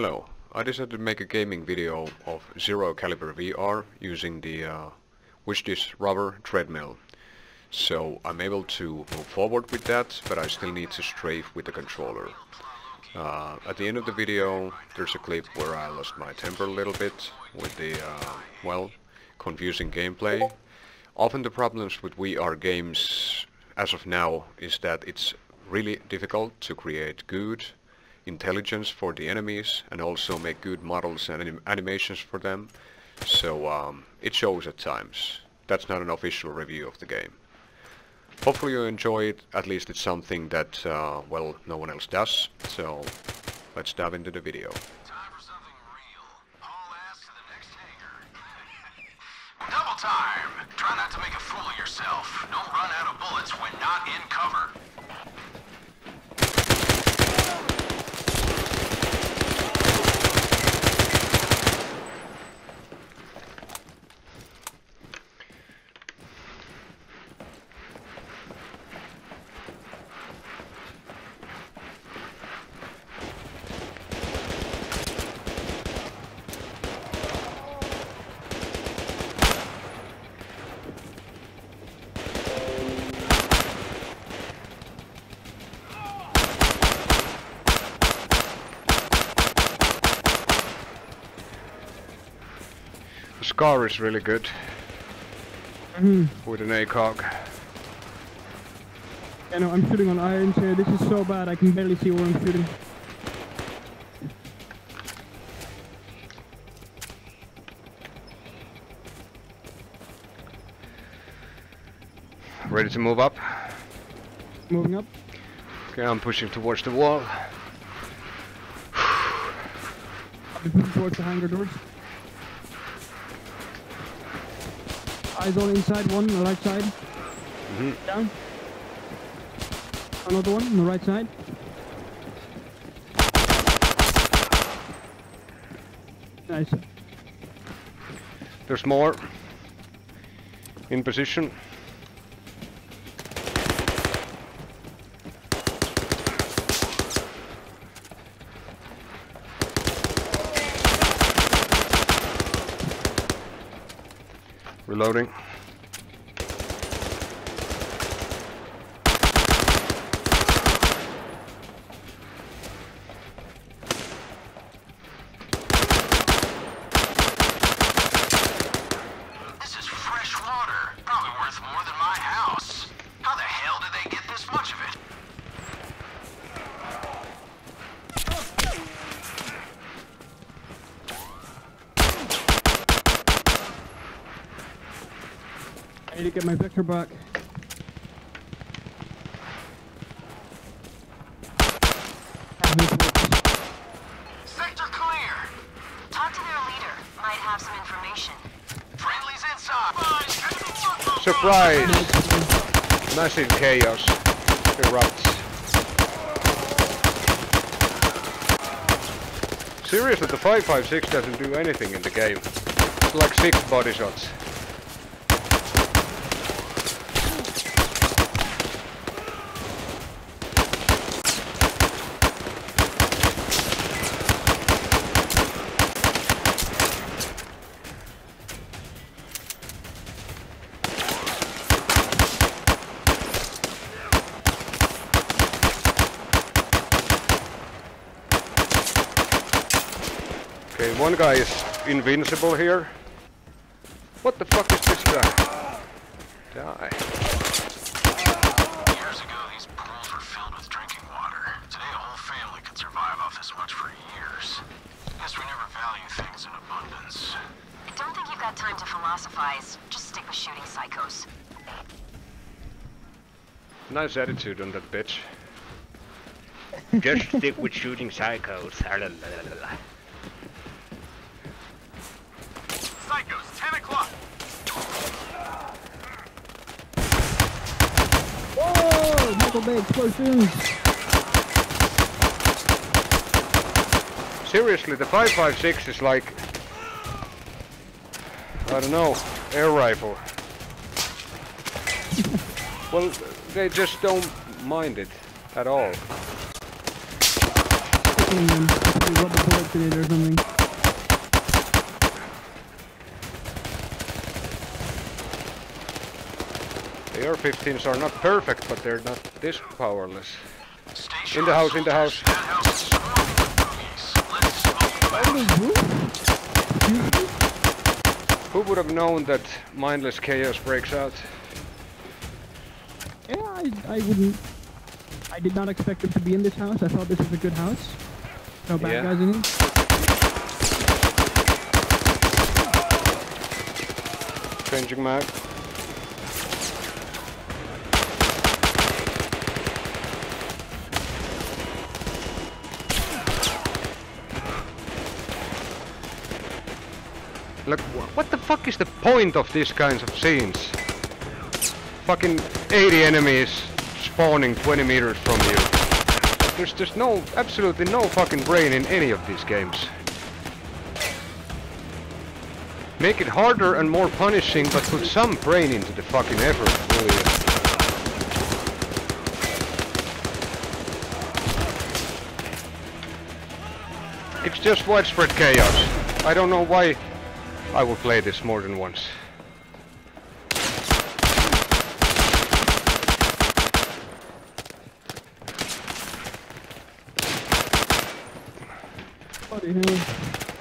Hello, I decided to make a gaming video of Zero Caliber VR using the uh, Wizdish ROVR treadmill. So I'm able to move forward with that, but I still need to strafe with the controller. Uh, at the end of the video there's a clip where I lost my temper a little bit with the, uh, well, confusing gameplay. Often the problems with VR games as of now is that it's really difficult to create good intelligence for the enemies and also make good models and anim animations for them. So um, it shows at times. That's not an official review of the game. Hopefully you enjoy it, at least it's something that, uh, well, no one else does. So let's dive into the video. Time! Try not to make a fool of yourself. Don't run out of bullets when not in cover. Scar is really good Mm, with an ACOG. I know, I'm shooting on irons here. This is so bad, I can barely see where I'm shooting. Ready to move up? Moving up. Okay, I'm pushing towards the wall. I'll be pushing towards the hangar doors. Eyes on inside, one on the right side. Mhm. Down. Another one on the right side. Nice. There's more. In position. Reloading. Get my vector back. This works. Sector clear. Talk to their leader. Might have some information. Friendly's inside. Surprise! Massive chaos erupts. Seriously, the 556 doesn't do anything in the game. It's like six body shots. Okay, one guy is invincible here. What the fuck is this guy? Die. Years ago, these pools were filled with drinking water. Today, a whole family could survive off this much for years. Guess we never value things in abundance. I don't think you've got time to philosophize. Just stick with shooting psychos. Nice attitude on that bitch. Just stick with shooting psychos. Psychos, Michael Bay explosions! Seriously, the 556 is like... I don't know, air rifle. well, they just don't mind it at all. Hitting them. maybe rubber bullets in or something. AR-15s are not perfect, but they're not this powerless. In the house, in the house. That house is swarming with boogies. Let's smoke. Who would have known that mindless chaos breaks out? Yeah, I, I wouldn't. I did not expect him to be in this house. I thought this was a good house. No bad Yeah. guys in it. Changing mag. Look, wh- what the fuck is the point of these kinds of scenes? Fucking 80 enemies spawning 20 meters from you. There's just no, absolutely no fucking brain in any of these games. Make it harder and more punishing, but put some brain into the fucking effort, will you? It's just widespread chaos. I don't know why I will play this more than once. Bloody hell.